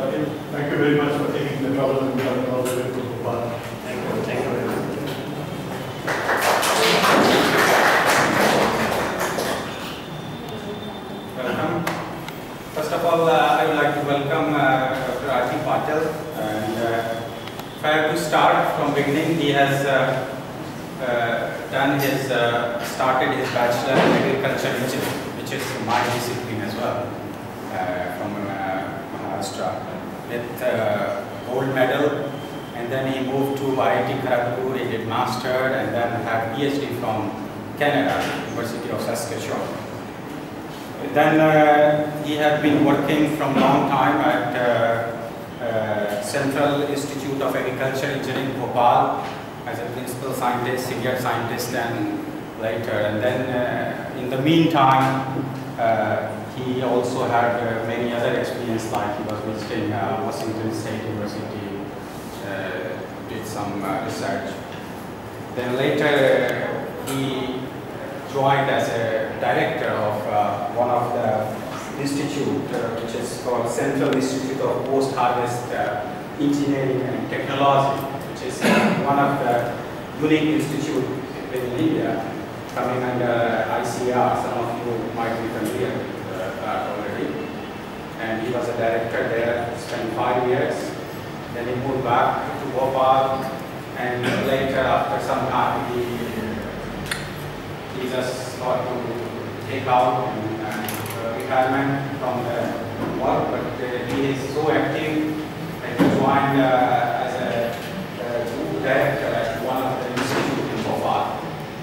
Sahil, thank you very much for taking the trouble and coming all the way to Bhopal. Thank you. Thank you very much. Welcome. First of all, uh, I would like to welcome uh, Dr. Rajiv Patil. And uh, if I have to start from beginning, he has uh, uh, done his, uh, started his bachelor in agriculture, engineering, which is my discipline as well, uh, from uh, Maharashtra, with uh, gold medal. And then he moved to IIT Kharagpur, he did master, and then had PhD from Canada, University of Saskatchewan. Then uh, he had been working from long time at uh, uh, Central Institute of Agriculture Engineering, Bhopal, as a principal scientist, senior scientist, and later. And then uh, in the meantime, uh, he also had uh, many other experience, like he was visiting uh, Washington State University, uh, did some research. Then later he joined as a director of one of the institute, uh, which is called Central Institute of Post-Harvest uh, Engineering and Technology, which is uh, one of the unique institute in India, coming under ICAR. Some of you might be familiar. And he was a director there, spent five years. Then he moved back to Bhopal, and later, after some time, he he just got to take out and, uh, retirement from the work, but uh, he is so active that he joined uh, as a uh, director at one of the institutes in Bhopal.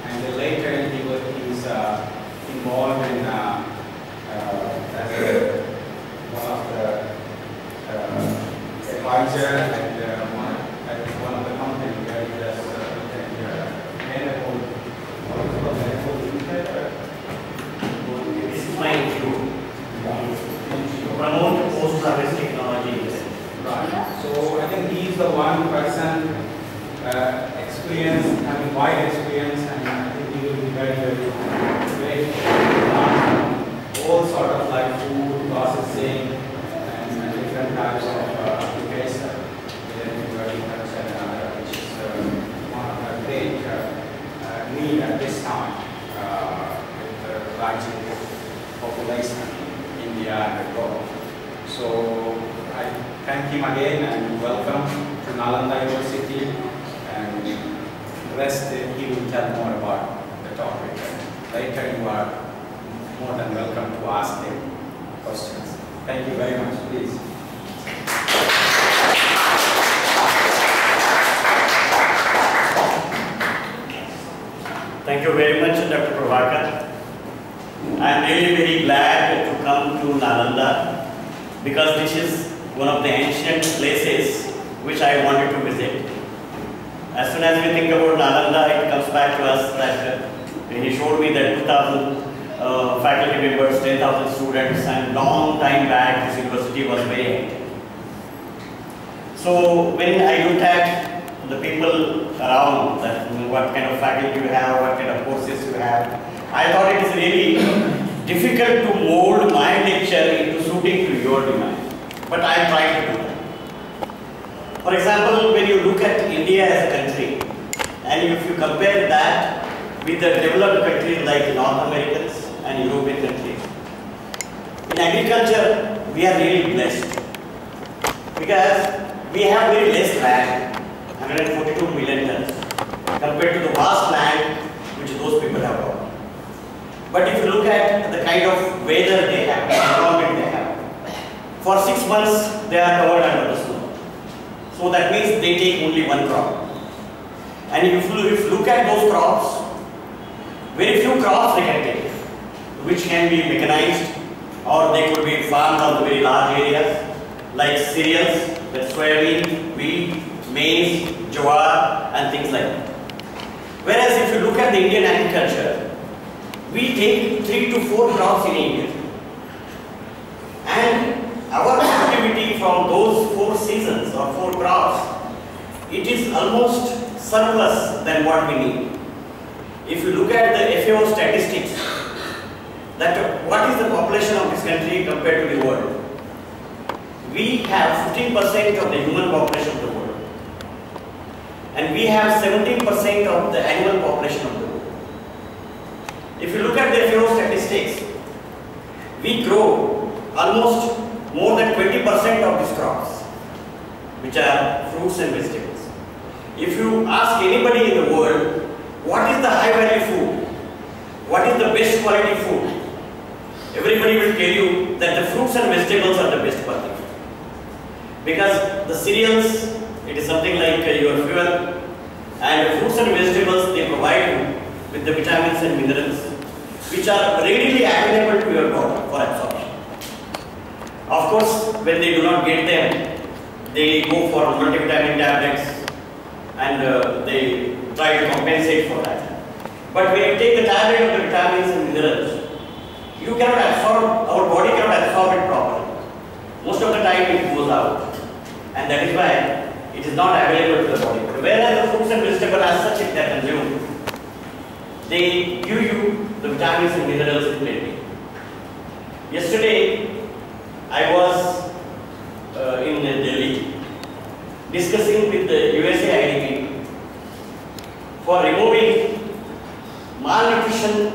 And then later he was he's uh, involved in uh, uh, as a, one of the uh, advisor and uh, one, at one of the companies where he does uh, uh, medical This is my view. Promote post-harvest technology. Right. So I think he is the one person uh, experienced, having wide experience, and I think he will be very, very great. Um, all sort of like food processing and, and different types of uh, application in agriculture, uh, which is uh, one of the great uh, uh, need at this time uh, with the rising population in India and abroad. So I thank him again and welcome to Nalanda University and the rest he will tell more about the topic. And later you are more than welcome to ask him questions. Thank you very much, please. Thank you very much, Dr. Prabhakar. I am really very glad to come to Nalanda because this is one of the ancient places which I wanted to visit. As soon as we think about Nalanda, it comes back to us that uh, he showed me that 2,000 uh, faculty members, 10,000 students, and long time back this university was very active. So when I looked at the people around, that what kind of faculty you have, what kind of courses you have, I thought it is really difficult to mold my lecture into suiting to your demand. But I am trying to do that. For example, when you look at India as a country, and if you compare that with the developed countries like North Americans and European countries, in agriculture, we are really blessed because we have very less land, 142 million tons, compared to the vast land which those people have got. But if you look at the kind of weather they have, environment they have, for six months they are covered under the snow. So that means they take only one crop. And if you, if look at those crops, very few crops they can take, which can be mechanized or they could be farmed on the very large areas like cereals, like soybean, wheat, maize, jawar and things like that. Whereas if you look at the Indian agriculture, we take three to four crops in a year. And our from those four seasons or four crops, it is almost surplus than what we need. If you look at the FAO statistics, that what is the population of this country compared to the world? we have 15% of the human population of the world. And we have 17% of the animal population of the world. If you look at the few statistics, we grow almost more than 20% of these crops, which are fruits and vegetables. If you ask anybody in the world, what is the high value food? What is the best quality food? Everybody will tell you that the fruits and vegetables are the best quality. Because the cereals, it is something like your fuel, and fruits and vegetables, they provide you with the vitamins and minerals, which are readily available to your body for absorption. Of course, when they do not get them, they go for multivitamin tablets and uh, they try to compensate for that. But when you take the tablet of the vitamins and minerals, you cannot absorb, our body cannot absorb it properly. Most of the time it goes out. And that is why it is not available to the body. But Whereas the fruits and vegetables as such if they are consumed, they give you the vitamins and minerals in plenty. Yesterday, I was uh, in Delhi discussing with the USAID for removing malnutrition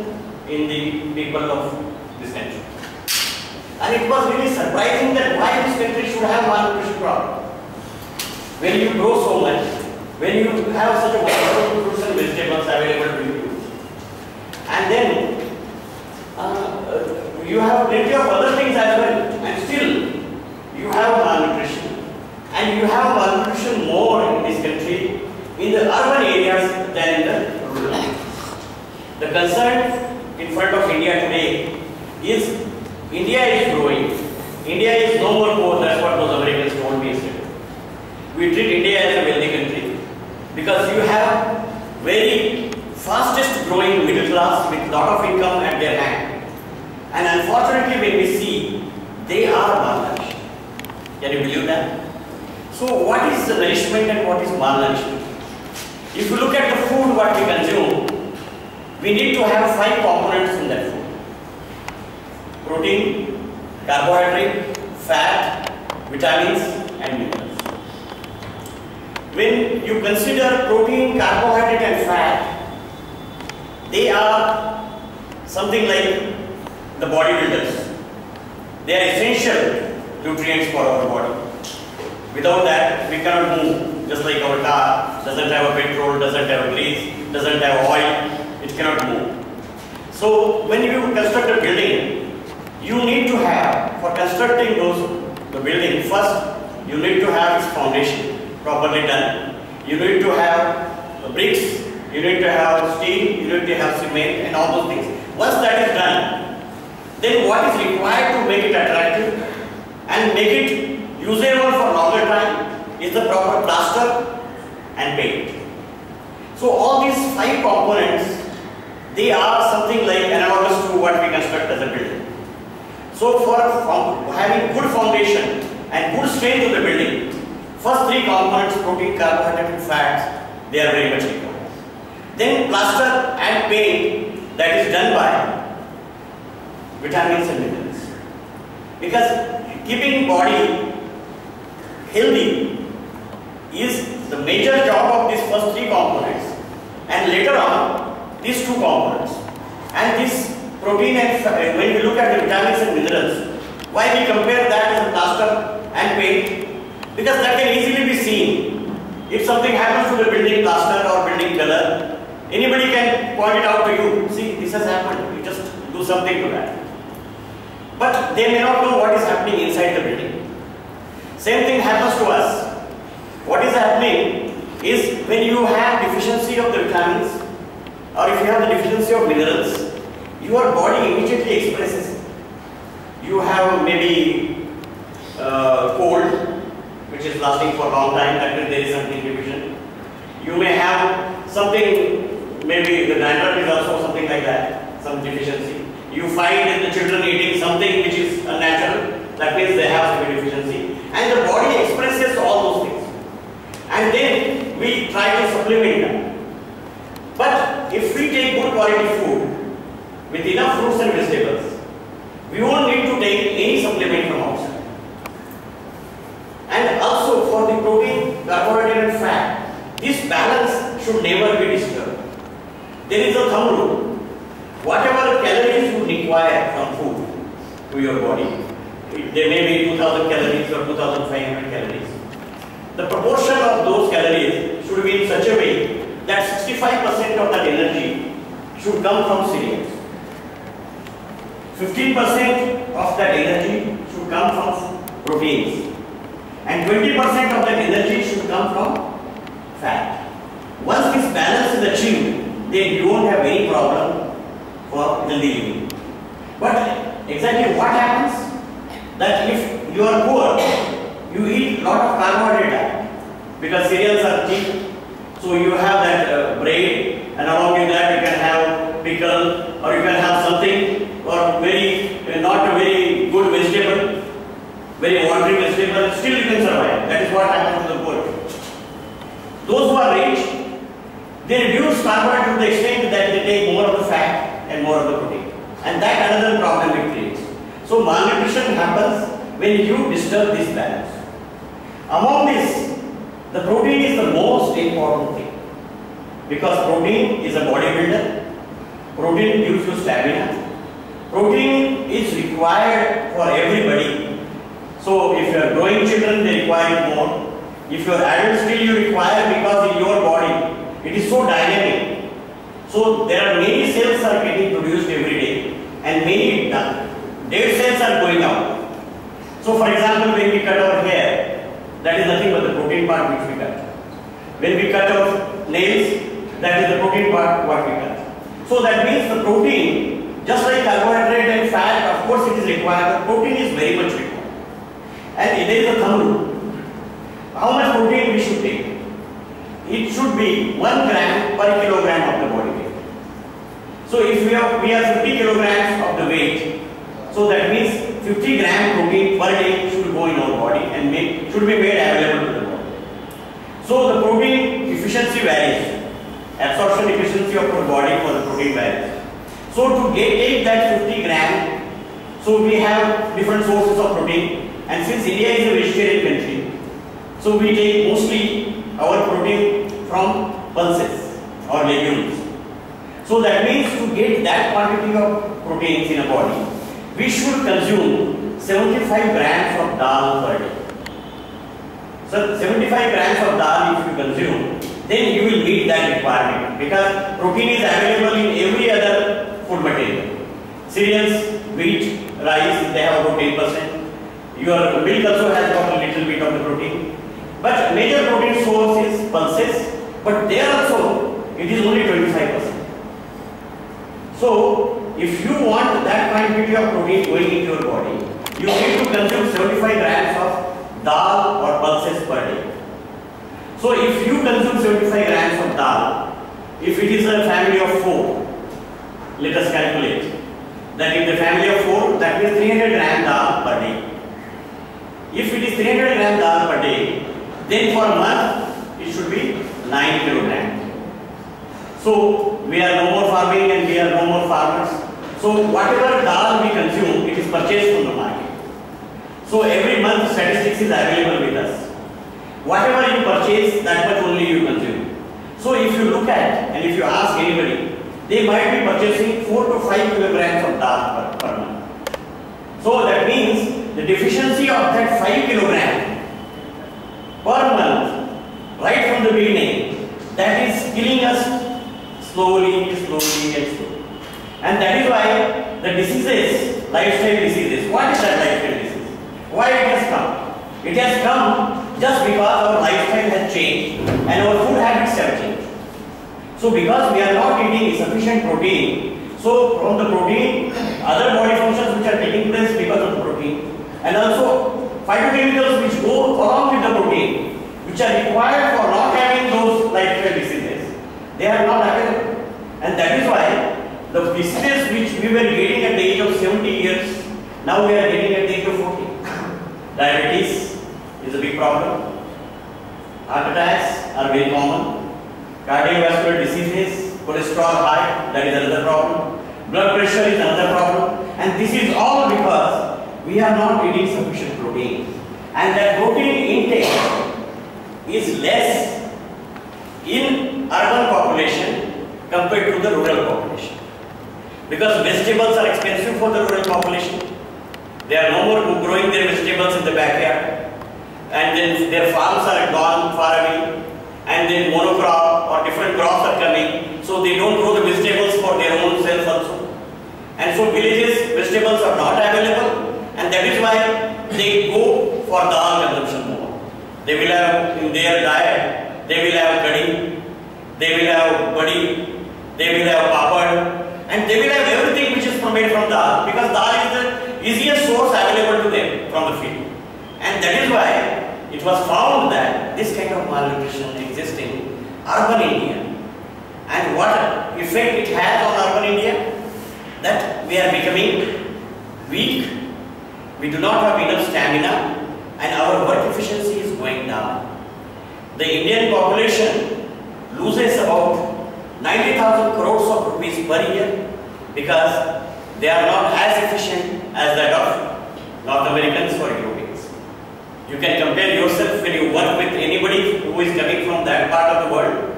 in the people of this country. And it was really surprising that why this country should have malnutrition problem. When you grow so much, when you have such a wonderful fruits and vegetables available to you, and then uh, you have plenty of other things as well, have malnutrition. And you have malnutrition more in this country in the urban areas than in the rural areas. The concern in front of India today is India is growing. India is no more poor, that's what those Americans told me. We treat India as a wealthy country because you have very fastest growing middle class with lot of income at their hand. And unfortunately when we see, they are. Can you believe that? So what is the nourishment and what is malnourishment? If you look at the food what we consume, we need to have five components in that food. Protein, carbohydrate, fat, vitamins and minerals. When you consider protein, carbohydrate and fat, they are something like the bodybuilders. They are essential nutrients for our body. Without that, we cannot move. Just like our car doesn't have a petrol, doesn't have a grease, doesn't have oil, it cannot move. So when you construct a building, you need to have, for constructing those the building, first you need to have its foundation properly done. You need to have bricks, you need to have steel, you need to have cement and all those things. Once that is done, then what is required to make it attractive and make it usable for longer time is the proper plaster and paint. So all these five components, they are something like analogous to what we construct as a building. So for having good foundation and good strength of the building, first three components, protein, carbohydrate and fats, they are very much important. Then plaster and paint that is done by vitamins and minerals. Because keeping body healthy is the major job of these first three components and later on these two components. And this protein and uh, when we look at the vitamins and minerals, why we compare that as plaster and paint? Because that can easily be seen. If something happens to the building plaster or building color, anybody can point it out to you. See, this has happened. You just do something to that. But they may not know what is happening inside the building. Same thing happens to us. What is happening is when you have deficiency of the vitamins or if you have the deficiency of minerals, your body immediately expresses. You have maybe uh, cold, which is lasting for a long time, means there is something deficient. You may have something, maybe the dandruff is also something like that, some deficiency. You find in the children eating something which is unnatural, that means they have some deficiency. And the body expresses all those things. And then we try to supplement them. But if we take good quality food with enough fruits and vegetables, we won't need to take any supplement from outside. And also for the protein, carbohydrate and fat, this balance should never be disturbed. There is a thumb rule. Whatever calories you require from food to your body, there may be 2000 calories or 2500 calories. The proportion of those calories should be in such a way that 65% of that energy should come from cereals. 15% of that energy should come from proteins and 20% of that energy should come from fat. Once this balance is achieved, then you won't have any problem for healthy living. But exactly what happens? That if you are poor, you eat lot of carbohydrate because cereals are cheap. So you have that uh, bread and along with that you can have pickle or you can have something or very uh, not a very good vegetable, very watery vegetable, still you can survive. That is what happens to the poor. Those who are rich, they reduce carbohydrate to the extent that they take more of the fat and more of the protein. And that another problem it creates. So malnutrition happens when you disturb this balance. Among this, the protein is the most important thing. Because protein is a bodybuilder, protein gives you stamina, protein is required for everybody. So if you are growing children, they require more. If you are adult, still you require because in your body, it is so dynamic. So there are many cells are getting produced every day and many done. dead cells are going out. So for example, when we cut our hair, that is nothing but the protein part which we cut. When we cut our nails, that is the protein part what we cut. So that means the protein, just like carbohydrate and fat, of course it is required, but protein is very much required. And there is a thumb rule. How much protein we should take? It should be 1 gram per kilogram of the body weight. So if we have we are 50 kilograms of the weight, so that means 50 gram protein per day should go in our body and make, should be made available to the body. So the protein efficiency varies. Absorption efficiency of our body for the protein varies. So to get take that 50 gram, so we have different sources of protein and since India is a vegetarian country, so we take mostly our protein from pulses or legumes. So that means to get that quantity of proteins in a body, we should consume 75 grams of dal per day. So 75 grams of dal if you consume, then you will meet that requirement because protein is available in every other food material. Cereals, wheat, rice, they have about 10%. Your milk also has got a little bit of the protein. But major protein source is pulses, but there also it is only 25%. So, if you want that quantity of protein going into your body, you need to consume 75 grams of dal or pulses per day. So, if you consume 75 grams of dal, if it is a family of four, let us calculate that if the family of four, that means 300 gram dal per day. If it is 300 gram dal per day, then for a month it should be 9 kilograms. So we are no more farming and we are no more farmers. So whatever dal we consume, it is purchased from the market. So every month statistics is available with us. Whatever you purchase, that much only you consume. So if you look at and if you ask anybody, they might be purchasing 4 to 5 kilograms of dal per, per month. So that means the deficiency of that 5 kilogram per month, right from the beginning, that is killing us slowly, slowly and slowly. And that is why the diseases, lifestyle diseases, what is that lifestyle disease? Why it has come? It has come just because our lifestyle has changed and our food habits have changed. So because we are not eating sufficient protein, so from the protein, other body functions which are taking place because of the protein, and also phytochemicals which go along with the protein, which are required for not having those lifestyle diseases, they are not available. And that is why the diseases which we were getting at the age of 70 years, now we are getting at the age of 40. Diabetes is a big problem. Heart attacks are very common. Cardiovascular diseases, cholesterol high, that is another problem. Blood pressure is another problem. And this is all because we are not eating sufficient protein. And that protein intake is less in urban population compared to the rural population. Because vegetables are expensive for the rural population. They are no more growing their vegetables in the backyard. And then their farms are gone far away. And then monocrop or different crops are coming. So they don't grow the vegetables for their own self also. And for villages, vegetables are not available. And that is why they go for dal consumption more. They will have in their diet, they will have curry, they will have badi, they will have papad, and they will have everything which is made from dal because dal is the easiest source available to them from the field. And that is why it was found that this kind of malnutrition exists in urban India. And what effect it has on urban India? That we are becoming weak, we do not have enough stamina, and our work efficiency is going down. The Indian population loses about 90,000 crores of rupees per year because they are not as efficient as that of North Americans or Europeans. You can compare yourself when you work with anybody who is coming from that part of the world.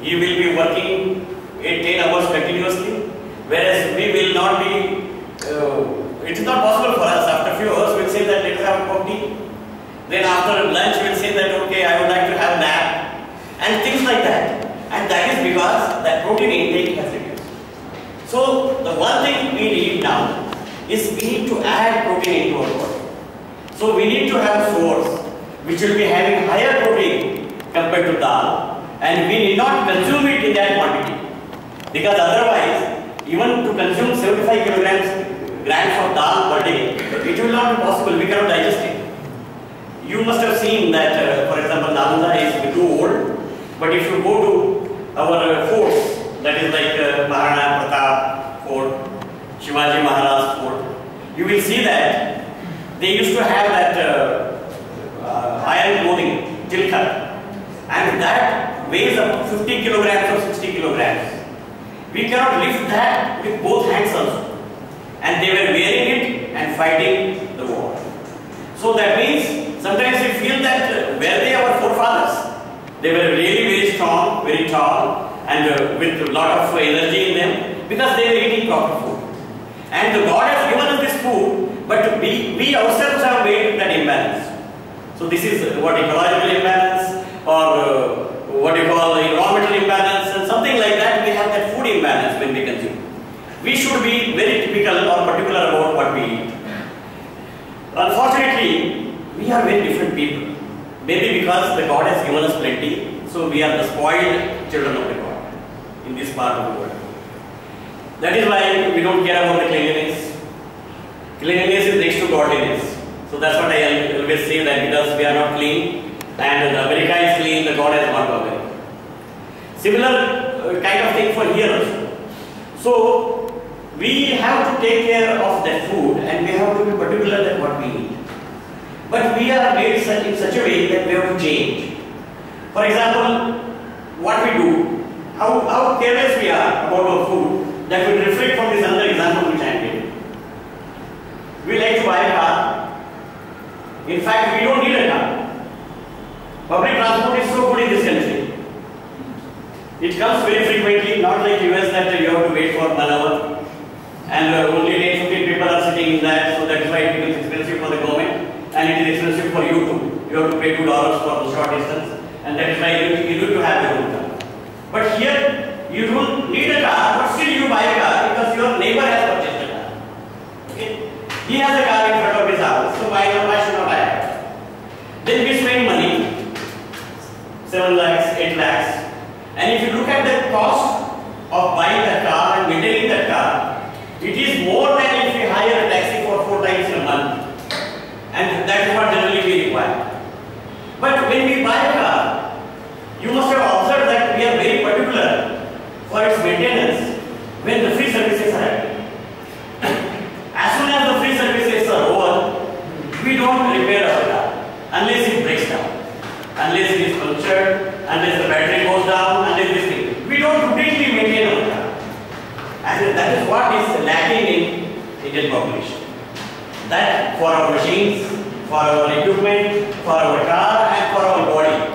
He will be working 8, 10 hours continuously, whereas we will not be, uh, it is not possible for us. After a few hours, we'll say that let us have a cup of tea. Then after lunch, we'll say that, okay, I would like to have a nap. And things like that. And that is because that protein intake has reduced. So the one thing we need now is we need to add protein into our body. So we need to have source which will be having higher protein compared to dal and we need not consume it in that quantity. Because otherwise, even to consume 75 kilograms grams of dal per day, it will not be possible, we cannot digest it. You must have seen that, uh, for example, Nalanda is too old, but if you go to our uh, forts, that is like uh, Maharana Pratap Fort, Shivaji Maharaj Fort, you will see that they used to have that uh, iron clothing, tilkha, and that weighs up 50 kilograms or 60 kilograms. We cannot lift that with both hands also. And they were wearing it and fighting the war. So that means sometimes we feel that were they our forefathers? They were really very strong, very tall, and uh, with a lot of energy in them because they were eating proper food. And the God has given us this food, but we, we ourselves have made that imbalance. So this is what ecological imbalance or uh, what you call the environmental imbalance and something like that. We have that food imbalance when we consume. We should be very typical or particular about what we eat. Unfortunately, we are very different people. Maybe because the God has given us plenty, so we are the spoiled children of the God in this part of the world. That is why we don't care about the cleanliness. Cleanliness is next to godliness. So that's what I always say that because we are not clean and America is clean, the God has not America. Similar uh, kind of thing for here also. So we have to take care of that food and we have to be particular that what we eat. But we are made such, in such a way that we have to change. For example, what we do, how, how careless we are about our food, that will reflect from this another example which I am giving. We like to buy a car. In fact, we don't need a car. Public transport is so good in this country. It comes very frequently, not like US that you have to wait for one hour. And uh, only 10, 15 people are sitting in that, so that's why it expensive for the government. And it is expensive for you have to pay $2 for the short distance. And that is why you, you need to have your own car. But here, you don't need a car, but still you buy a car because your neighbor has purchased a car. Okay? He has a car in front of his house, so why why should not I have? Then we spend money, 7 lakhs, 8 lakhs. And if you look at the cost of buying that car and maintaining that car, it is more than if we hire a taxi for 4 times in a month. And that is what generally we require. But when we buy a car, you must have observed that we are very particular for its maintenance when the free services are happening. As soon as the free services are over, we don't repair our car unless it breaks down, unless it is punctured, unless the battery goes down, unless this thing. We don't completely maintain our car. And that is what is lacking in Indian population. That for our machines, for our equipment, for our car and for our body,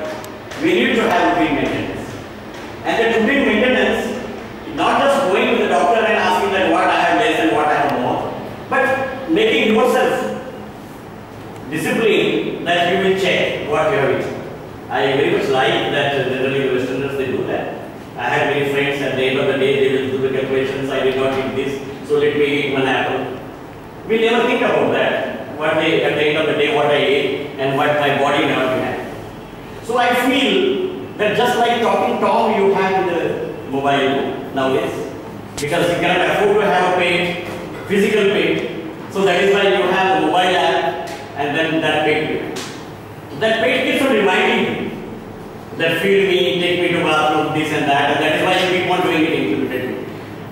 that you will check what you have eaten. I very much like that uh, generally Westerners they do that. I have many friends at the end of the day they will do the calculations, I did not eat this, so let me eat one apple. We never think about that. What they, at the end of the day what I ate and what my body never had. So I feel that just like talking Tom you have in the mobile nowadays, because you cannot afford to have a pet, physical pet. So that is why you have a mobile app and then that pet. That pet keeps on reminding you that feed me, take me to bathroom, this and that, and that is why you keep on doing it.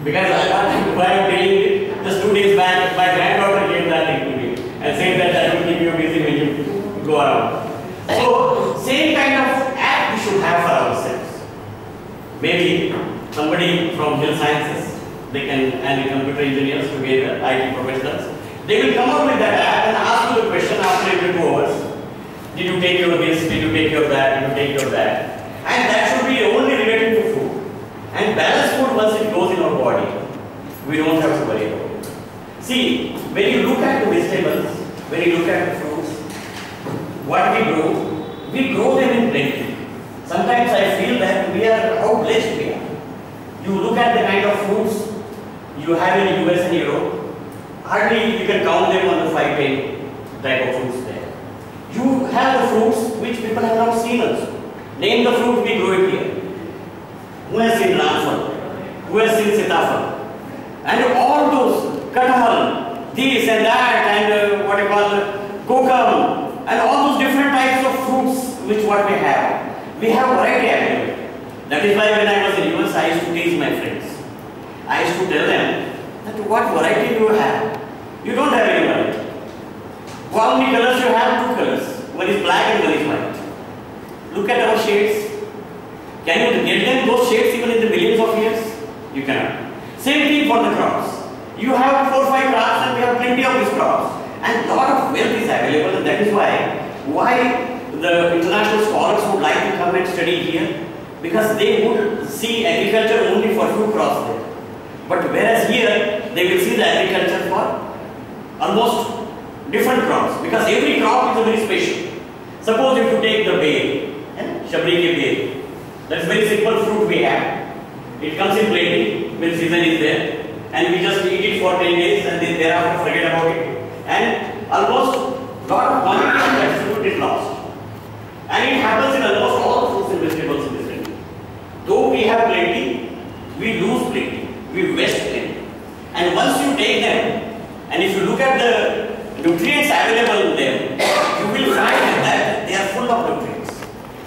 Because I got why I'm telling it, just two days back, my granddaughter gave that thing to me and said that that will keep you busy when you go around. So, same kind of app we should have for ourselves. Maybe somebody from health sciences, they can, and the computer engineers together, IT professionals, they will come up with that app and ask you the question after every two hours. Did you take your this? Did you take your that? Did you take your that? And that should be only related to food. And balanced food, once it goes in our body, we don't have to worry about it. See, when you look at the vegetables, when you look at the fruits, what we grow, we grow them in plenty. Sometimes I feel that we are how blessed we are. You look at the kind of fruits you have in US and Europe, hardly you can count them on the 5 10 type of fruits there. You have the fruits which people have not seen also. Name the fruit we grow it here. Who has seen Ramphal? Who has seen Sitafal? And all those, Kathal, this and that, and uh, what you call kokum, and all those different types of fruits which what we have. We have variety available. That is why when I was in US, I used to tease my friends. I used to tell them that what variety do you have? You don't have any variety. How many colors you have? Two colors. One is black and one is white. Look at our shades. Can you get them those shapes even in the millions of years? You cannot. Same thing for the crops. You have four five crops and we have plenty of these crops. And a lot of wealth is available and that is why why the international scholars would like to come and study here because they would see agriculture only for few crops there. But whereas here they will see the agriculture for almost different crops because every crop is very special. Suppose if you take the bear, eh, Shabri bear, that's very simple fruit we have. It comes in plenty when season is there and we just eat it for 10 days and then thereafter forget about it. And almost lot of quantity of that fruit is lost. And it happens in almost all fruits and vegetables in this country. Though we have plenty, we lose plenty, we waste plenty. And once you take them, and if you look at the nutrients available in them, you will find that they are full of nutrients.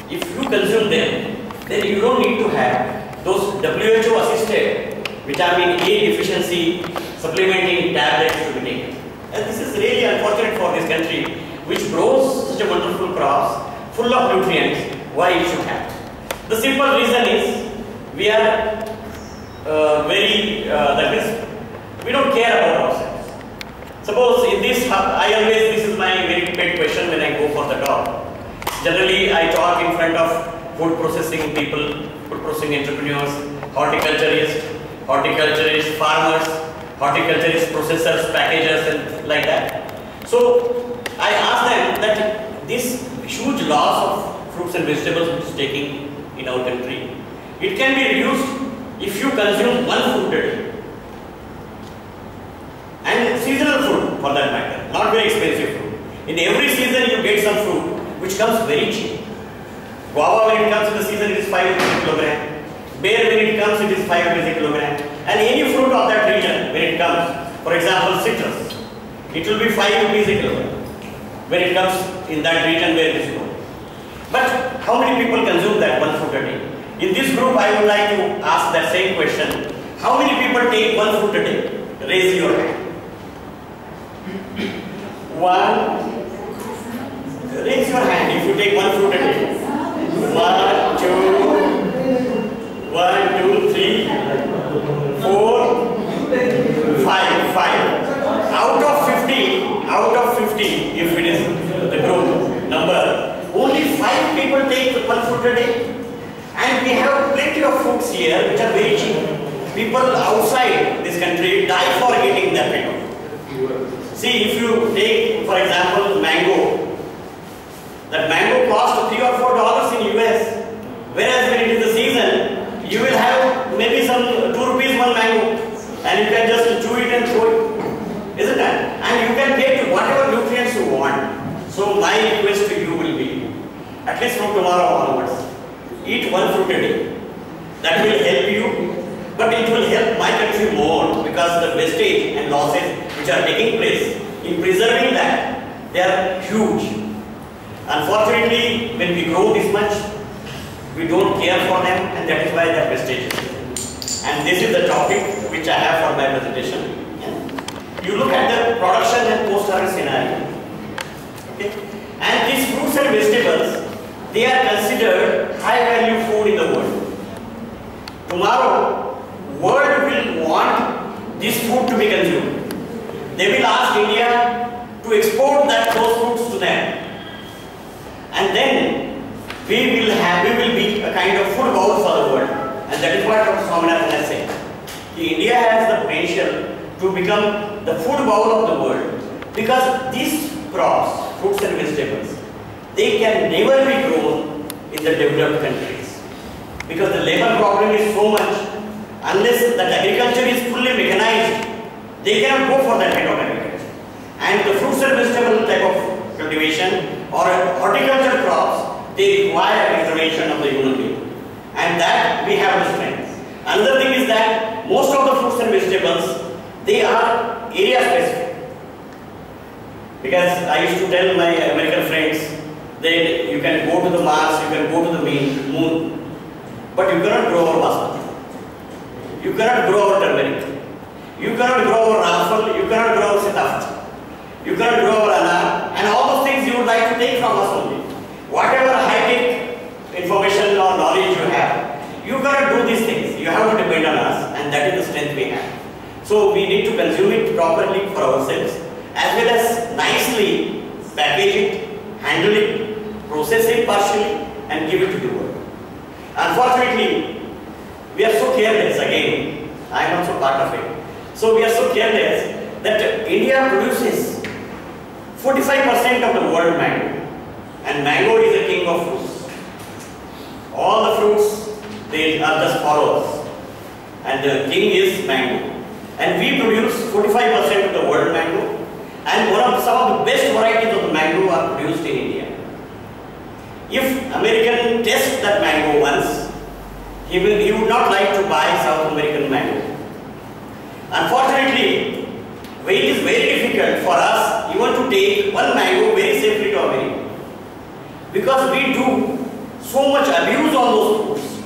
If you consume them, then you don't need to have those WHO assisted vitamin A deficiency supplementing tablets to be taken. And this is really unfortunate for this country, which grows such a wonderful crops full of nutrients. Why it should have? The simple reason is we are uh, very uh, that is we don't care about ourselves. Suppose in this I always this is my very pet question when I go for the talk. Generally, I talk in front of food processing people, food processing entrepreneurs, horticulturists, horticulturists, farmers, horticulturists, processors, packagers, and like that. So I ask them that this huge loss of fruits and vegetables which is taking in our country, it can be reduced if you consume one fruit a day. And seasonal fruit for that matter, not very expensive fruit. In every season you get some fruit which comes very cheap. Guava when it comes to the season it is 5 rupees a kilogram. Bear when it comes it is 5 rupees a kilogram. And any fruit of that region when it comes, for example citrus, it will be 5 rupees a kilogram when it comes in that region where it is grown. But how many people consume that one fruit a day? In this group I would like to ask that same question. How many people take one fruit a day? Raise your hand. One. Raise your hand if you take one fruit a day. One, two, one, two, three, four, five, five. Out of 50, out of 50, if it is the group number, only five people take one fruit a day. And we have plenty of fruits here which are very cheap. People outside this country die for getting that kind of. See, if you take, for example, mango, That mango costs three or four dollars in US. Whereas when it is the season, you will have maybe some two rupees one mango and you can just chew it and throw it. Isn't that? And you can take whatever nutrients you want. So my request to you will be, at least from tomorrow onwards, eat one fruit a day. That will help you, but it will help my country more because the wastage and losses which are taking place in preserving that, they are huge. Unfortunately, when we grow this much, we don't care for them and that is why they are wastage. And this is the topic which I have for my presentation. You look at the production and post-harvest scenario. Okay? And these fruits and vegetables, they are considered high-value food in the world. Tomorrow, world will want this food to be consumed. They will ask India to export that those fruits to them. And then we will have, we will be a kind of food bowl for the world. And that is what Dr. Swaminathan has said. India has the potential to become the food bowl of the world because these crops, fruits and vegetables, they can never be grown in the developed countries because the labor problem is so much unless that agriculture is fully mechanized they cannot go for that kind of agriculture. And the fruits and vegetable type of cultivation or horticulture crops they require intervention of the human being. And that we have the strength another thing is that most of the fruits and vegetables they are area specific. Because I used to tell my American friends that you can go to the Mars, you can go to the moon, but you cannot grow our basmati. You cannot grow our turmeric. You cannot grow our ramphal, you cannot grow our sitafal. You cannot grow our anar, and all those things you would like to take from us only. Whatever high-tech information or knowledge you have, you cannot do these things. You have to depend on us, and that is the strength we have. So we need to consume it properly for ourselves, as well as nicely package it, handle it, process it partially, and give it to the world. Unfortunately, we are so careless again. I am also part of it. So we are so careless that India produces 45% of the world mango. And mango is the king of fruits. All the fruits, they are just followers. And the king is mango. And we produce 45% of the world mango. And one of some of the best varieties of the mango are produced in India. If American tests that mango once, he, will, he would not like to buy South American mango. Unfortunately, it is very difficult for us even to take one mango very safely to America. Because we do so much abuse on those fruits.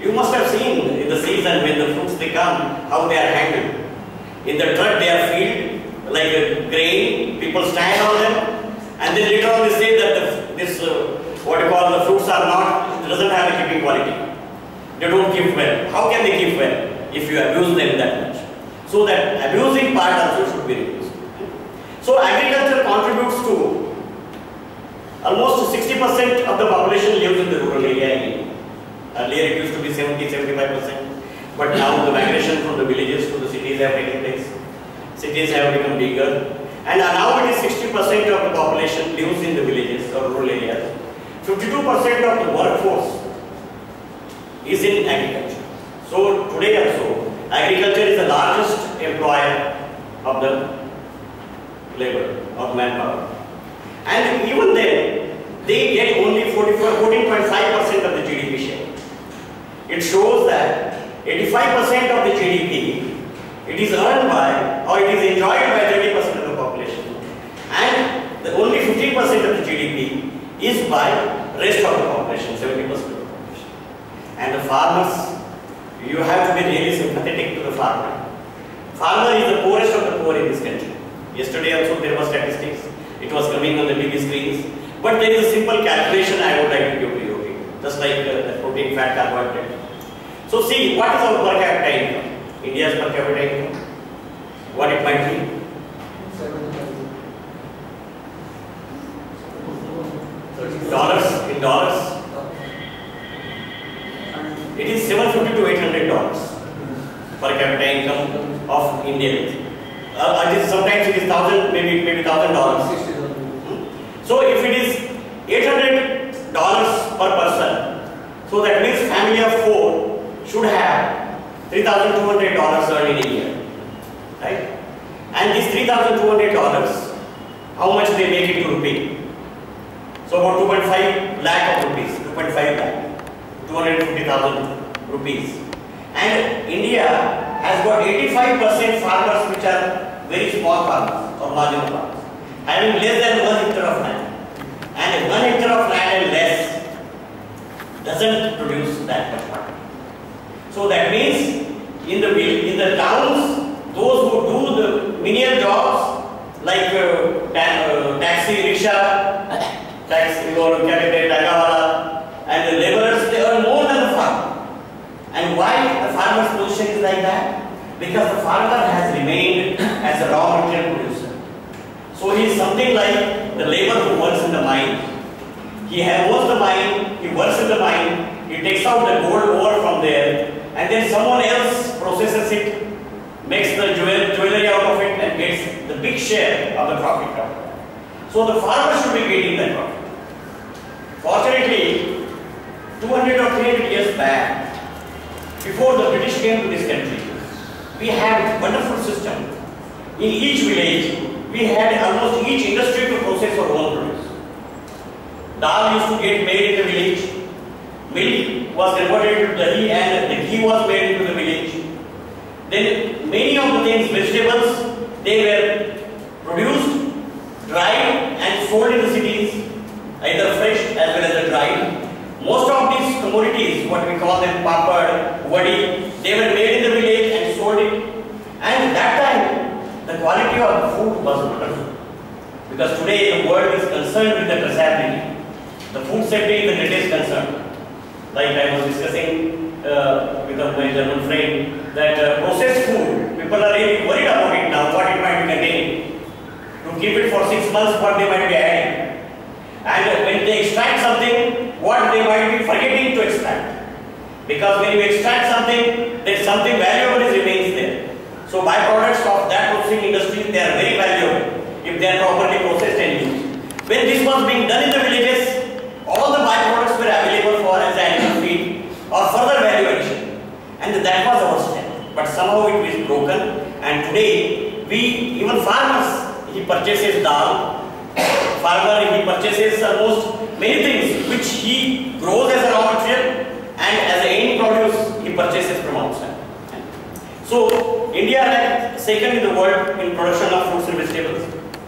You must have seen in the season when the fruits they come, how they are handled. In the truck they are filled like a grain, people stand on them and then later on they say that the, this, uh, what you call the fruits are not, doesn't have a keeping quality. They don't keep well. How can they keep well if you abuse them that much? So that abusing part also should be reduced. So agriculture contributes to almost 60% of the population lives in the rural area. Earlier it used to be 70-75%, but now the migration from the villages to the cities have taken place. Cities have become bigger, and now it is 60% of the population lives in the villages or rural areas. 52% of the workforce is in agriculture. So today also, agriculture is the largest employer of the labor, of manpower. And even then, they get only 14.5% of the GDP share. It shows that 85% of the GDP, it is earned by or it is enjoyed by 30% of the population. And the only 15% of the GDP is by rest of the population, 70% of the population. And the farmers, you have to be really sympathetic to the farmer. Farmer is the poorest of the poor in this country. Yesterday also there was statistics. It was coming on the big screens. But there is a simple calculation I would like to give to you. Okay? Just like uh, the protein, fat, carbohydrate. So see, what is our per capita income? India's per capita income? What it might be? Dollars, in dollars, it is 750 to 800 dollars per capita income of Indians. Uh, it is sometimes it is thousand, maybe maybe thousand dollars. So if it is family of four should have $3,200 earned in a year, right? And this $3,200, how much they make it to rupee? So about 2.5 lakh of rupees, 2.5 lakh, 250,000 rupees. And India has got 85% farmers which are very small farmers or marginal farmers, having less than one hectare of land. And one hectare of land and less doesn't produce that much money. So that means in the vil- in the towns, those who do the menial jobs like uh, ta- uh, taxi, rickshaw, taxi, or cafe, tagawala, and the laborers, they earn more than the farmer. And why the farmer's position is like that? Because the farmer has remained as a raw material producer. So he is something like the labor who works in the mine. He has owns the mine, he works in the mine, he takes out the gold ore from there, and then someone else processes it, makes the jewel, jewelry out of it, and gets the big share of the profit. So the farmer should be getting that profit. Fortunately, 200 or 300 years back, before the British came to this country, we had a wonderful system. In each village, we had almost each industry to process our own produce. Dal used to get made in the village. Milk was converted to dahi and the ghee was made into the village. Then many of the things, vegetables, they were dried and sold in the cities, either fresh as well as dried. Most of these commodities, what we call them papad, vadi, they were made in the village and sold it. And that time, the quality of food was wonderful. Because today the world is concerned with the traceability. The food safety is the greatest concern. Like I was discussing uh, with my German friend, that uh, processed food, people are really worried about it now, what it might be containing. To keep it for six months, what they might be adding. And when they extract something, what they might be forgetting to extract. Because when you extract something, then something valuable is remains there. So byproducts of that processing industry, they are very valuable if they are properly processed and used. When this was being done in the villages, all the byproducts were available for as animal feed or further value addition. And that was our strength. But somehow it was broken. And today, we, even farmers, he purchases dal, farmer, he purchases almost many things which he grows as a raw material and as a end produce, he purchases from outside. So, India ranked second in the world in production of fruits and vegetables.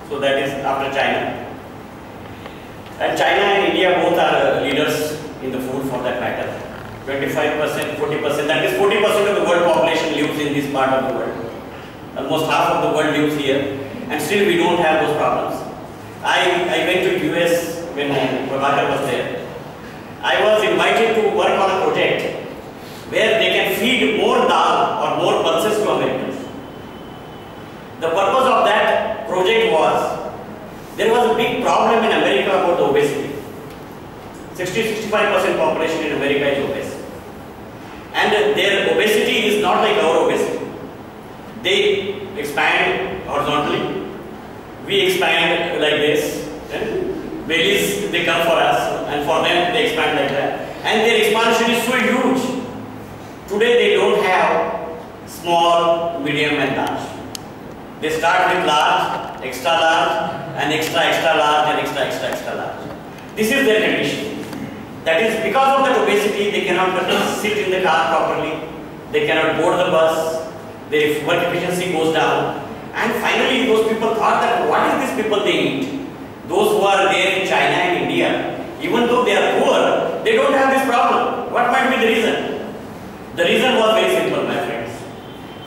So that is after China. And China and India both are leaders in the food for that matter. 25%, 40%, that is 40% of the world population lives in this part of the world. Almost half of the world lives here and still we don't have those problems. I, I went to US when Prabhakar was there. I was invited to work on a project where they can feed more dal or more pulses to Americans. The purpose of that project was there was a big problem in America about the obesity. 60-65% population in America is obese. And their obesity is not like our obesity. They expand horizontally. We expand like this. Bellies, they come for us and for them they expand like that. And their expansion is so huge. Today they don't have small, medium and large. They start with large, extra large, and extra extra large, and extra extra extra large. This is their condition. That is because of that obesity, they cannot sit in the car properly, they cannot board the bus, their work efficiency goes down. And finally, those people thought that what is these people they eat? Those who are there in China and India, even though they are poor, they don't have this problem. What might be the reason? The reason was very simple, my friends.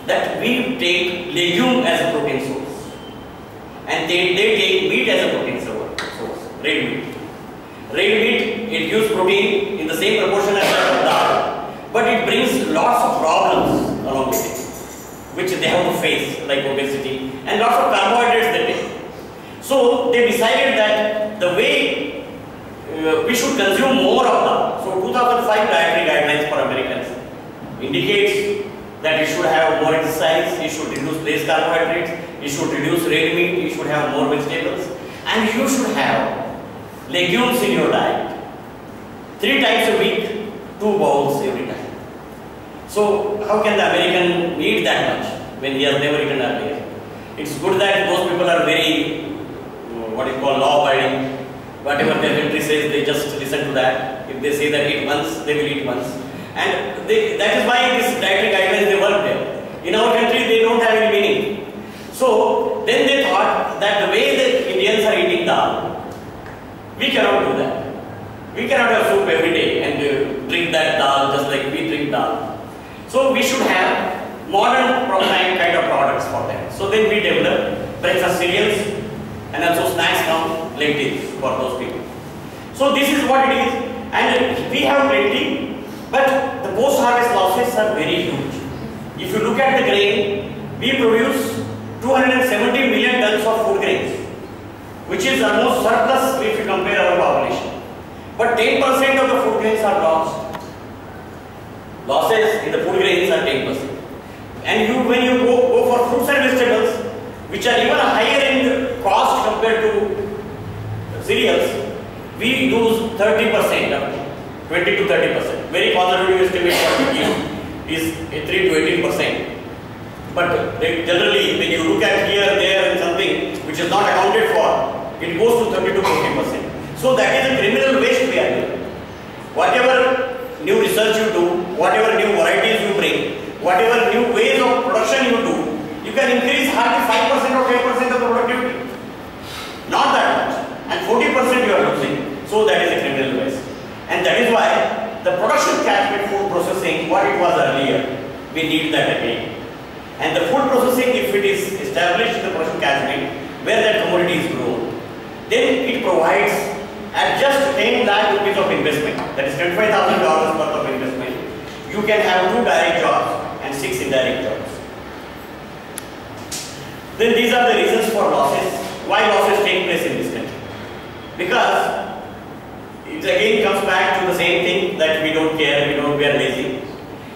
That we take legume as a protein source. And they, they take meat as a protein source, red meat. Red meat, it gives protein in the same proportion as of dal, but it brings lots of problems along with it, which they have to face, like obesity, and lots of carbohydrates they take. So they decided that the way uh, we should consume more of them. So 2005 dietary guidelines for Americans indicates that you should have more exercise, you should reduce less carbohydrates, you should reduce red meat, you should have more vegetables, and you should have legumes in your diet. Three times a week, two bowls every time. So how can the American eat that much when he has never eaten earlier? It's good that those people are very, uh, what you call law abiding. Whatever their country says, they just listen to that. If they say that eat once, they will eat once. And they, that is why this dietary guidelines they work there. In our country, they don't have any meaning. So then they thought that the way the Indians are eating dal, we cannot do that. We cannot have soup every day and uh, drink that dal just like we drink dal. So we should have modern kind of products for them. So then we develop breakfast cereals and also snacks from lentils for those people. So this is what it is and we have plenty but the post-harvest losses are very huge. If you look at the grain, we produce 270 million tons of food grains which is almost surplus if you compare our population. But 10% of the food grains are lost. Losses in the food grains are 10%. And you, when you go, go for fruits and vegetables, which are even higher in cost compared to cereals, we lose 30%, 20 to 30%. Very conservative estimate what we give is 3 to 18%. But generally, when you look at here, there, and something which is not accounted for, it goes to 30 to 40 percent. So that is a criminal waste we are doing. Whatever new research you do, whatever new varieties you bring, whatever new ways of production you do, you can increase hardly 5 percent or 10 percent of the productivity. Not that much. And 40 percent you are losing. So that is a criminal waste. And that is why the production catchment food processing, what it was earlier, we need that again. And the food processing, if it is established in the production catchment, where that commodity is grown, then it provides at just 10 lakh rupees of investment, that is $25,000 worth of investment, you can have two direct jobs and six indirect jobs. Then these are the reasons for losses, why losses take place in this country. Because it again comes back to the same thing that we don't care, we don't, we are lazy.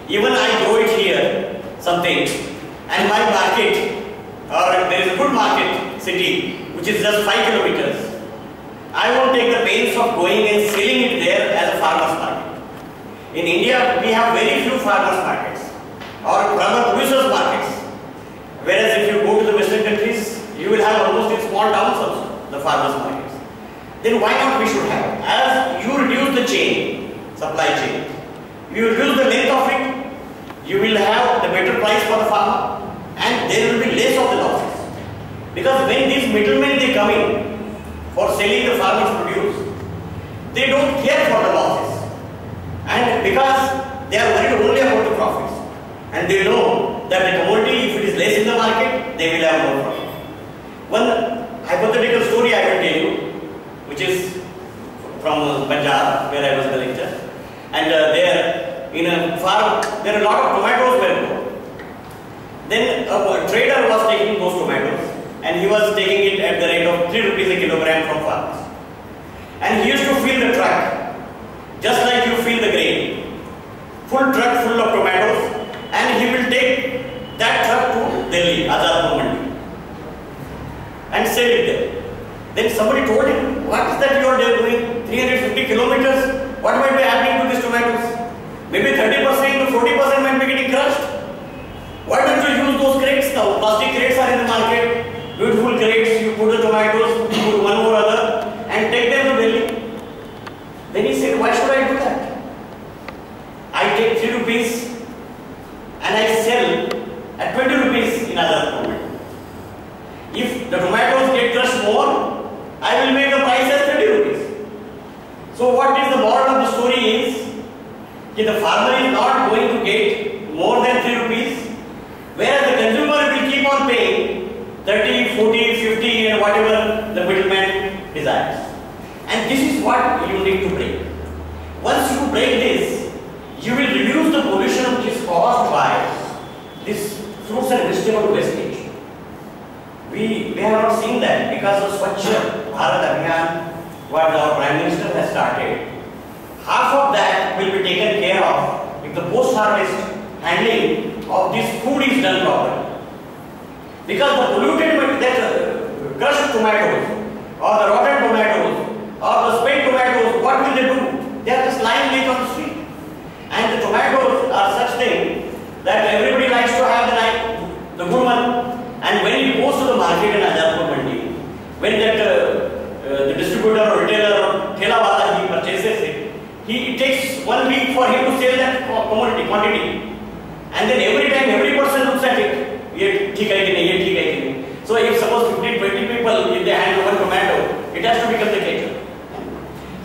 Even I grow it here, something, and my market, or there is a good market city, which is just 5 kilometers. I won't take the pains of going and selling it there as a farmer's market. In India, we have very few farmers markets, or rather producers markets. Whereas if you go to the western countries, you will have almost in small towns also, the farmers markets. Then why not we should have? As you reduce the chain, supply chain, you reduce the length of it, you will have the better price for the farmer and there will be less of the losses. Because when these middlemen they come in for selling the farmer's produce, they don't care for the losses. And because they are worried only about the profits. And they know that the commodity, if it is less in the market, they will have more profit. One hypothetical story I will tell you, which is from Punjab, where I was the lecturer. And uh, there, in a farm, there are a lot of tomatoes were grown. Then a trader was taking those tomatoes and he was taking it at the rate of 3 rupees a kilogram from farmers. And he used to fill the truck, just like you fill the grain. Full truck full of tomatoes and he will take that truck to Delhi, Azadpur Mandi and sell it there. Then somebody told him, what is that you are doing? 350 kilometers? What might be happening to these tomatoes? Maybe 30% to 40% might be getting crushed. Why don't you use those crates now? Plastic crates are in the market. Beautiful crates, you put the tomatoes, you put one or other and take them to Delhi. Then he said, why should I do that? I take 3 rupees harvest, handling of this food is done properly. Because the polluted, that's uh, crushed tomatoes, or the rotten tomatoes, or the spent tomatoes, what will they do? They are just lying late on the street. And the tomatoes are such thing that everybody likes to have the night, the good one. And when it goes to the market in Azadpur Mandi, when that uh, uh, the distributor or retailer or thela wala he purchases it, he it takes one week for him to commodity quantity, and then every time every person looks at it, ये ठीक है कि नहीं ये ठीक है कि नहीं. So if suppose 15, 20 people if they handle one tomato, it has to become the cater.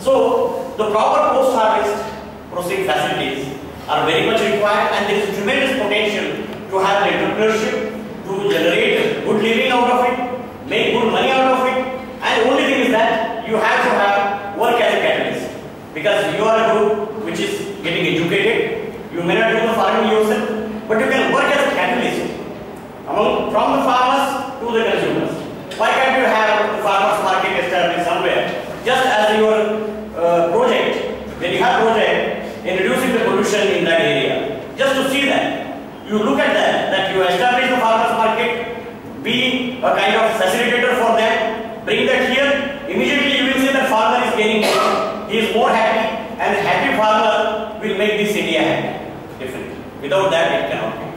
So the proper post-harvest processing facilities are very much required and there is tremendous potential to have entrepreneurship, to generate good living out of it, make good money out of it and only thing is that you have to have work as a catalyst because you are a group which is getting educated, you may not do the farming yourself but you can work as a catalyst among, from the farmers to the consumers. Why can't you have the farmers market established somewhere? Just as your uh, project, when you have project in reducing the pollution in that area, just to see that, you look at that, that you establish the farmers market, be a kind of facilitator for them, bring that here, immediately you will see that farmer is gaining more, he is more happy and the happy farmer will make this area happy. Without that it cannot be.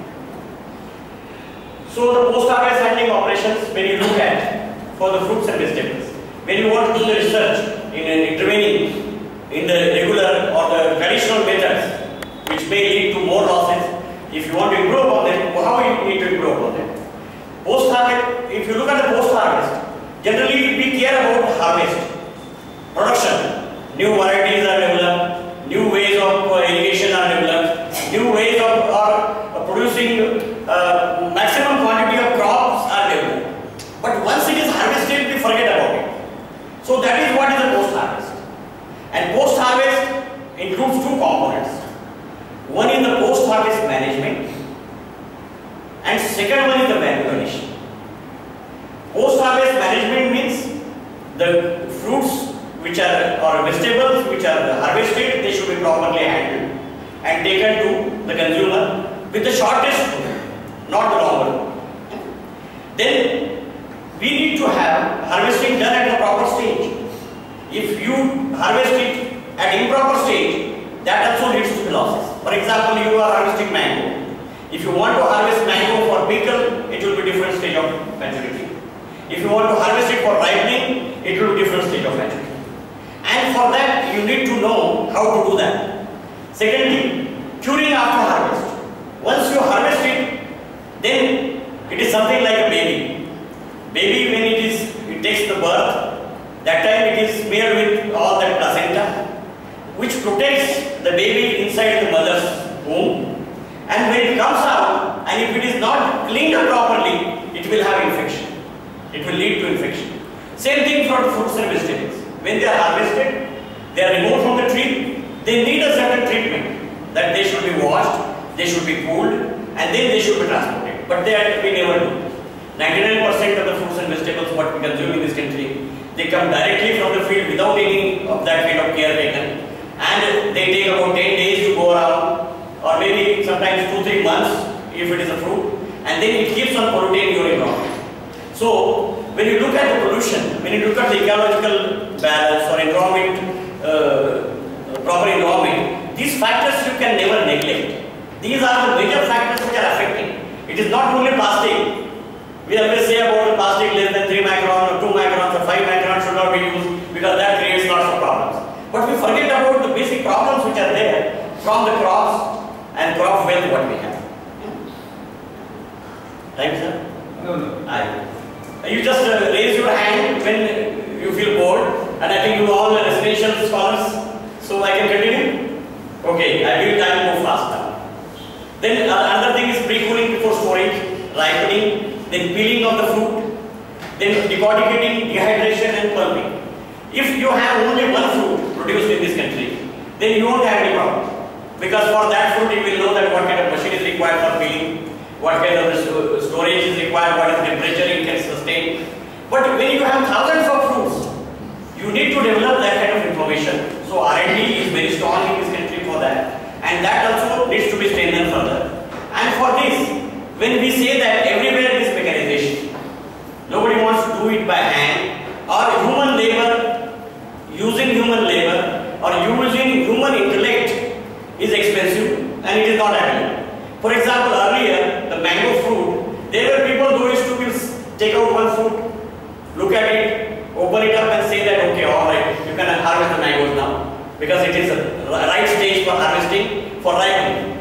So the post-harvest handling operations, when you look at for the fruits and vegetables, when you want to do the research in intervening in the regular or the traditional methods, which may lead to more losses, if you want to improve on them, how you need to improve on them? Post-harvest, if you look at the post-harvest, generally we care about harvest, production, new varieties are developed, new ways of uh, irrigation are developed, new ways of or producing uh, maximum quantity of crops are developed. But once it is harvested, we forget about it. So that is what is the post-harvest. And post-harvest includes two components. One is the post-harvest management and second one is the addition. Post-harvest management means the fruits which are or vegetables which are harvested, they should be properly handled and taken to the consumer with the shortest route, not the longer route. Then we need to have harvesting done at the proper stage. If you harvest it at improper stage, that also leads to losses. For example, you are harvesting mango. If you want to harvest mango for pickle, it will be different stage of maturity. If you want to harvest it for ripening, it will be different stage of maturity. And for that, you need to know how to do that. Secondly, curing after harvest. Once you harvest it, then it is something like a baby. Baby, when it is, it takes the birth, that time it is smeared with all that placenta, which protects the baby inside the mother's womb. And when it comes out, and if it is not cleaned up properly, it will have infection. It will lead to infection. Same thing for fruits and vegetables. When they are harvested, they are removed from the tree, they need a certain treatment that they should be washed, they should be cooled, and then they should be transported. But they are, we never do. 99% of the fruits and vegetables what we consume in this country, they come directly from the field without any of that kind of care taken. And they take about 10 days to go around, or maybe sometimes 2-3 months if it is a fruit, and then it keeps on polluting your environment. So, when you look at the pollution, when you look at the ecological balance or environment, uh, proper environment, these factors you can never neglect. These are the major factors which are affecting. It is not only plastic. We always say about the plastic less than 3 microns or 2 microns or 5 microns should not be used because that creates lots of problems. But we forget about the basic problems which are there from the crops and crop wealth what we have. Right, sir? No, no. I. You just uh, raise your hand when you feel bored, and I think you all are residential scholars, so I can continue. Okay, I will time move fast now. Then another thing is pre-cooling before storage, ripening, then peeling of the fruit, then decorticating, dehydration, and pulping. If you have only one fruit produced in this country, then you won't have any problem. Because for that fruit, you will know that what kind of machine is required for peeling, what kind of storage is required, what is the temperature it can sustain. But when you have thousands of fruits, you need to develop that kind of information. So R&D is very strong in this country for that. And that also needs to be strengthened further. And for this, when we say that everywhere is mechanization, nobody wants to do it by hand or human labor, using human labor or using human intellect is expensive and it is not available. For example, earlier, the mango fruit, there were people who used to take out one fruit, look at it, open it up and say that, okay, all right, you can harvest the mangoes now. Because it is a right stage for harvesting, for ripening.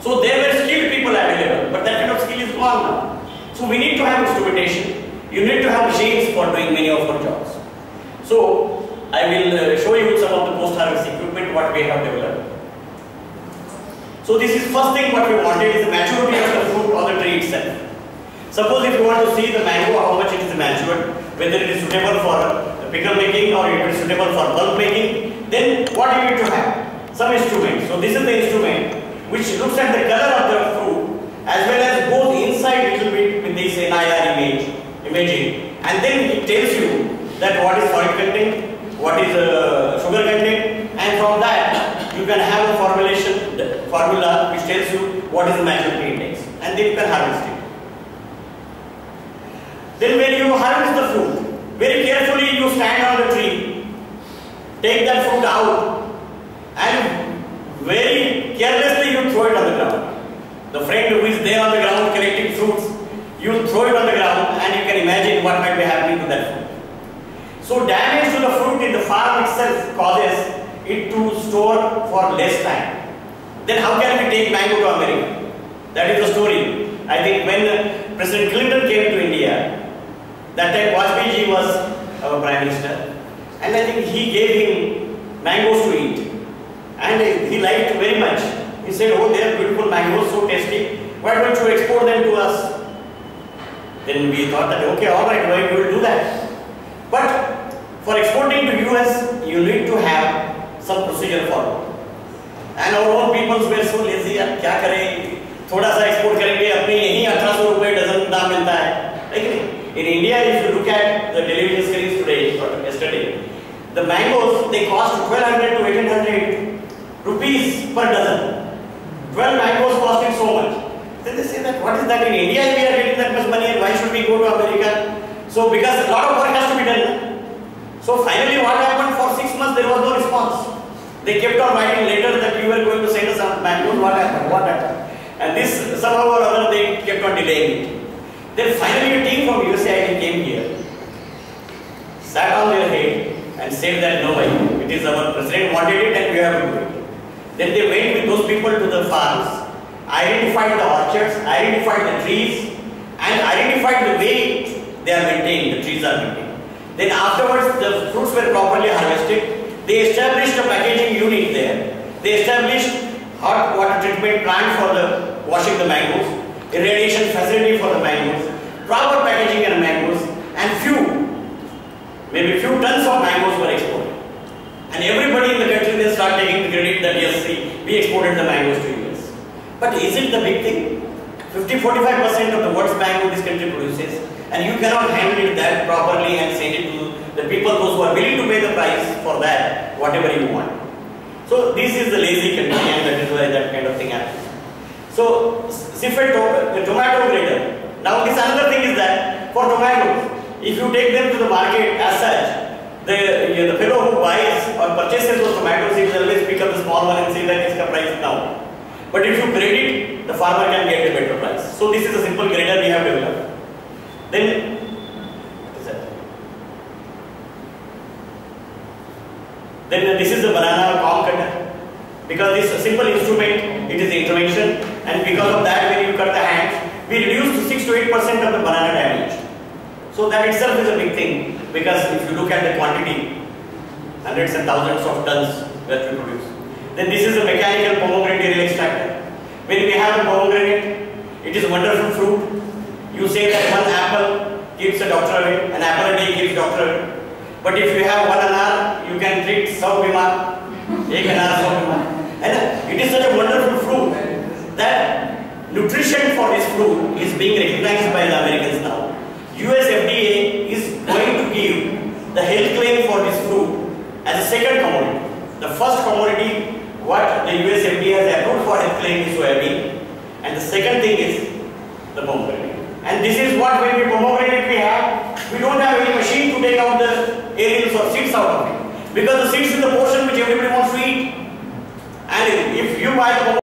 So there were skilled people available, but that kind of skill is gone now. So we need to have instrumentation. You need to have machines for doing many of our jobs. So I will uh, show you some of the post-harvest equipment what we have developed. So this is first thing what we wanted is the maturity of the fruit or the tree itself. Suppose if you want to see the mango, how much it is matured, whether it is suitable for pickle making or it is suitable for pulp making, then what you need to have? Some instrument. So this is the instrument which looks at the color of the fruit as well as goes inside little bit with this NIR image, imaging and then it tells you that what is soil content, what is uh, sugar content and from that you can have a formulation formula which tells you what is the maturity index and then you can harvest it. Then when you harvest the fruit, very carefully you stand on the tree, take that fruit out and very carelessly you throw it on the ground. The friend who is there on the ground collecting fruits, you throw it on the ground and you can imagine what might be happening to that fruit. So damage to the fruit in the farm itself causes it to store for less time. Then how can we take mango to America? That is the story. I think when uh, President Clinton came to India, that time Vajpayee was our prime minister, and I think he gave him mangoes to eat, and he liked very much. He said, "Oh, they are beautiful mangoes, so tasty. Why don't you export them to us?" Then we thought that okay, all right, why we will do that. But for exporting to US, you need to have some procedure followed. And our own peoples were so lazy, यार क्या करें थोड़ा सा export करेंगे अपने यहीं अठारह सौ रुपए डजन दाम मिलता है लेकिन in India if you look at the television screens today or yesterday the mangoes they cost 1200 to 1800 rupees per dozen. 12 mangoes costing so much. Then they say that what is that in India? We are getting that much money and why should we go to America? So because a lot of work has to be done. So finally what happened? For six months there was no response. They kept on writing later that you were going to send us some mangoes. What happened? What happened? And this somehow or other they kept on delaying it. Then finally a team from USAID came here, sat on their head and said that no way, it is our president wanted it and we have to do it. Then they went with those people to the farms, identified the orchards, identified the trees and identified the way they are maintained, the trees are maintained. Then afterwards the fruits were properly harvested. They established a packaging unit there. They established hot water treatment plant for the washing the mangoes, irradiation facility for the mangoes, proper packaging and mangoes, and few, maybe few tons of mangoes were exported. And everybody in the country then start taking the credit that yes, see, we exported the mangoes to US. But is it the big thing? 50-45% of the world's mango this country produces, and you cannot handle it that properly and send it to the people, those who are willing to pay the price for that, whatever you want. So this is the lazy country and that is why that kind of thing happens. So CIPHET the tomato grader. Now this another thing is that for tomatoes, if you take them to the market as such, the, the fellow who buys or purchases those tomatoes, he will always pick up the small one and say that is the price now. But if you grade it, the farmer can get a better price. So this is a simple grader we have developed. Then Then this is the banana palm cutter. Because this simple instrument, it is intervention and because of that when you cut the hands, we reduce 6 to 8% of the banana damage. So that itself is a big thing because if you look at the quantity, hundreds and thousands of tons that we produce. Then this is a mechanical pomegranate aril extractor. When we have a pomegranate, it is a wonderful fruit. You say that one apple keeps a doctor away, an apple a day keeps doctor away. But if you have one anar, you can treat sau bimar, ek anar sau bimar. And it is such a wonderful fruit that nutrition for this fruit is being recognized by the Americans now. US FDA is going to give the health claim for this fruit as a second commodity. The first commodity what the US FDA has approved for health claim is soybean. And the second thing is the pomegranate. And this is what when we pomegranate we have we don't have any machine to take out the arils or seeds out of it. Because the seeds is the portion which everybody wants to eat. And if you buy the